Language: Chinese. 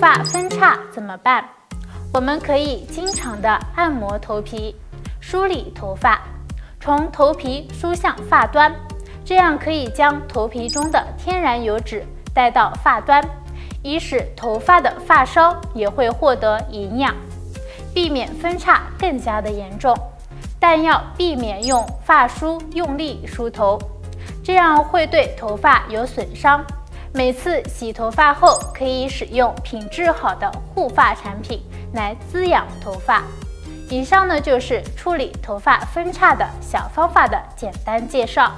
发分叉怎么办？我们可以经常的按摩头皮，梳理头发，从头皮梳向发端，这样可以将头皮中的天然油脂带到发端，以使头发的发梢也会获得营养，避免分叉更加的严重。但要避免用发梳用力梳头，这样会对头发有损伤。每次洗头发后，可以使用品质好的护发产品来滋养头发。以上呢就是处理头发分叉的小方法的简单介绍。